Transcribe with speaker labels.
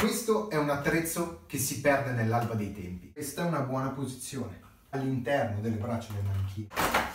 Speaker 1: Questo è un attrezzo che si perde nell'alba dei tempi. Questa è una buona posizione all'interno delle braccia del manichino.